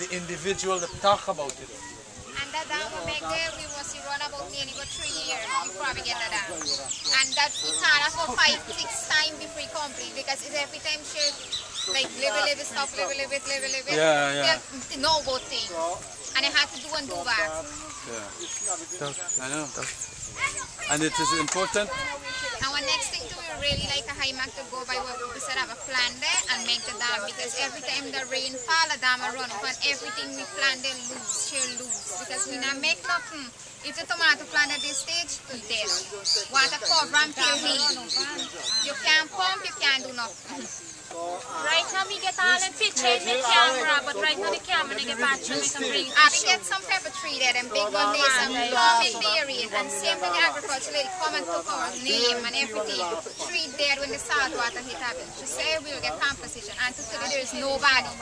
the individual to talk about it. And that dam we make there, we must run about nearly about three years before we get the dam. And that it had us for five, six times before we complete because it's every time she like live a little stop, live a little bit, live a little bit. Yeah, yeah. They No good thing. And I had to do and do back. Yeah. I know. And it is important. And our next thing too, we really like a high mark to go by what we said have a plan there and make the dam because every time the rain fall, the dam will run up and everything we plant they lose, she'll lose because we not make nothing. Hmm, if the tomato plant at this stage, it's dead. Water cover and peel. You can't pump, you can't do nothing. Right now we get all in picture in the camera, but right now the camera they get battery, we can bring I will get some pepper tree there, them big one there, some farming berries, and same thing agriculture lady come and took our name and everything. Tree there when the salt water hit happen. She say we will get composition, and to today there is nobody.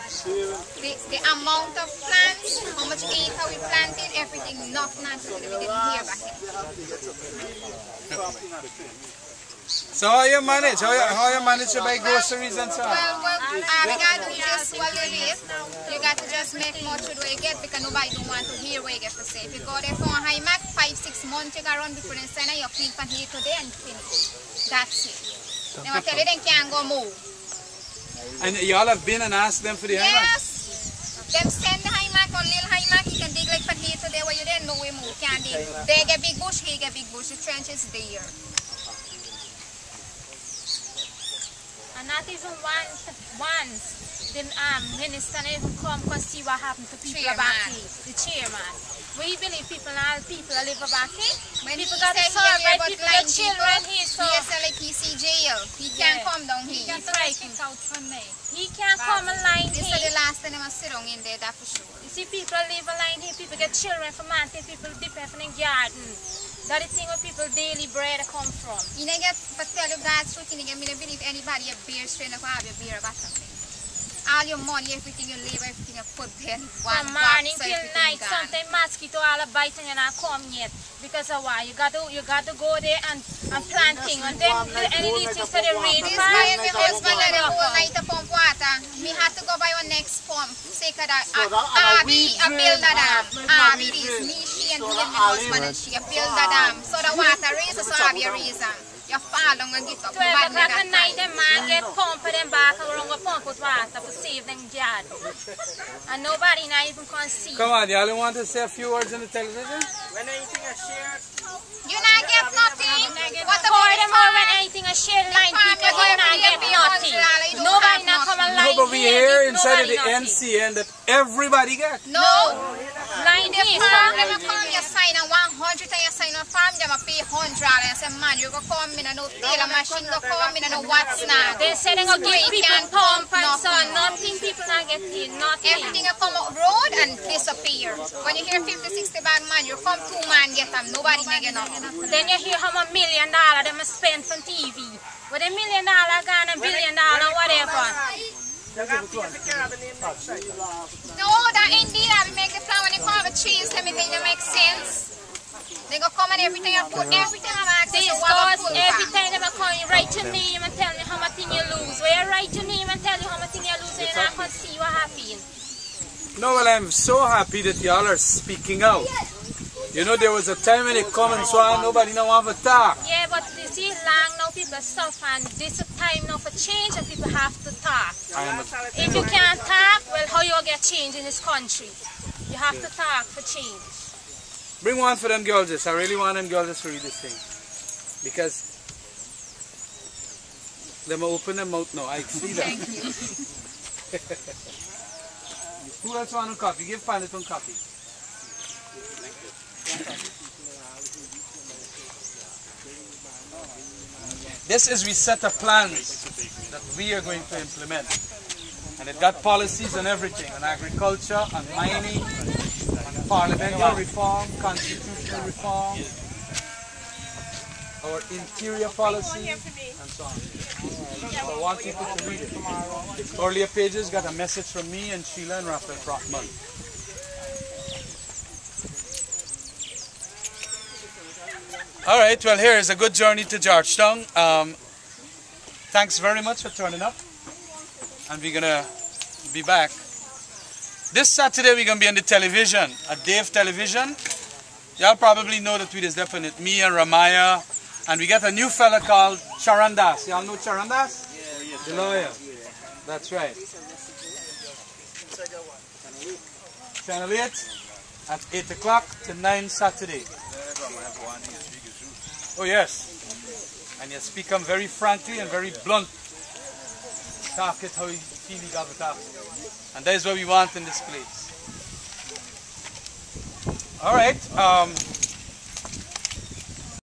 The, the amount of plants, how much acre we planted, everything, nothing until we didn't hear back yet. So how you manage? How you, how you manage to buy groceries and so on? Well, well, all gotta do is just swallow it. You got to just make much with what you get because nobody don't want to hear what you get to say. If you go there for a high mark, five, six months, you can run before the center, you clean from here today and finish. That's it. They will tell you they can't go move. And y'all have been and asked them for the high mark? Yes. Them send the high mark on little high mark, you can dig like from here today where you didn't know we move, can't dig. They get big bush, he get big bush. The trench is there. And not even once, once the um, minister even come to see what happened to people Chairman. back here, the chairman. We believe people all people live back here. When people got to say serve here right, about people got children here, so He is like he see jail. He can't come down here. He can't take him. He's frightened. He can't come and line This is the last time I sit down in there, that for sure. You see people live a line here, people get children from mountain, people depend on the garden. That the thing where people daily bread come from. You know, get, but tell you God's truth, you know, I don't believe anybody a beer strain of have your beer bottom thing. All your money, everything you live, everything you put there, one From morning box, till night, gone. sometimes mosquito all a bite and you not come yet. Because of why? You got to you got to go there and, and planting and then any of these things that they rain This fall, guy and my husband everything and the whole night to pump water. Me had to go buy one next pump. Sake of that. So that- and a Abby, a drain, build a dam. management of Abby, weed this. Me, she, and So me that and my husband and she. A build a dam. So the water raises, so Abby a reason. You fall down and get up. 12 Nobody o'clock got at night, time. them man get pump and them back around with pump with water to save them garden. And nobody not even can see. Come on, y'all want to say a few words on the television? You not get nothing. What For about the them all when anything a share line, people you not get nothing. $100, you don't Nobody have not come and nothing. line No, but we here, hear give inside of the nothing. NCN that everybody get. No. Line The here, farm, sir. them a come, you sign a 100 and you sign a farm, them a pay 100 and you say, man, you go come in and no tailor machine, go come in and no what's not. They say they gonna give Spray people can pump and so nothing. nothing people not get here, nothing. Everything you come out road and disappear. When you hear 50, 60 bad man, you come two man get them, nobody may get nothing. Then you hear how much million dollar them spend from TV. With a million dollar gone, a billion dollar, whatever. No, that indeed, I will make the flower when you come with trees, everything that makes sense. They go come and everything I put, everything I'm access This to what I goes put every back. time they call you, write your name and tell me how much thing you lose. Where you write your name and tell you how much thing you lose and you're not going to see what happened. No, well, I'm so happy that y'all are speaking out. You know, there was a time when it come and so on, ah, nobody now have a talk. Yeah, but this is long now people suffer and this is time now for change and people have to talk. I am a, If you can't talk, well how you get change in this country? You have to talk for change. Bring one for them girls. This. I really want them girls to read this thing. Because them open their mouth now. I see them. Who else want a copy? Give Pilot one copy. This is we set a plans that we are going to implement. And it got policies and everything on agriculture, on mining, on parliamentary reform, constitutional reform, our interior policy, and so on. So I want people to read it. Earlier pages got a message from me and Sheila and Raphael Trotman. All right, well, here is a good journey to Georgetown. Um, thanks very much for turning up. And we're going to be back This Saturday we're going to be on the television, at Dave Television. Y'all probably know that we is definite. Me and Ramaya. And we got a new fella called Charandas. Y'all know Charandas? Yeah, the lawyer. That's right. Channel 8 at 8 o'clock to 9 Saturday. Oh yes. And you speak them very frankly and very blunt. Talk it how you feel you got to talk. And that is what we want in this place. Alright. Um,